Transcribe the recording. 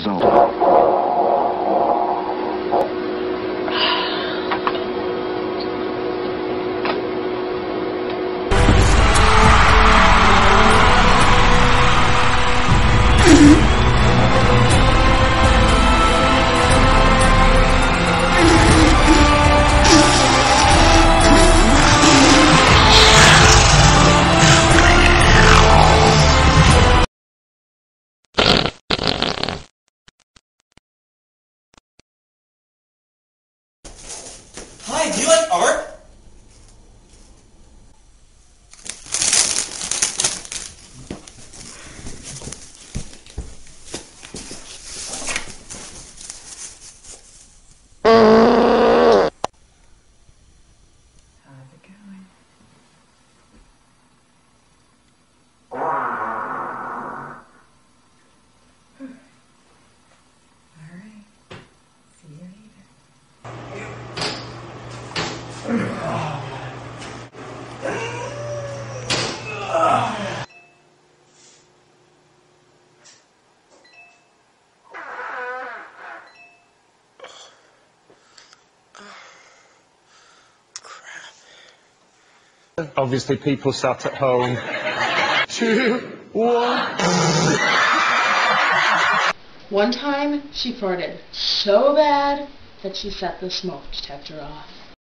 result. Do you like art? Obviously, people sat at home. Two, one. One time, she farted so bad that she set the smoke detector off.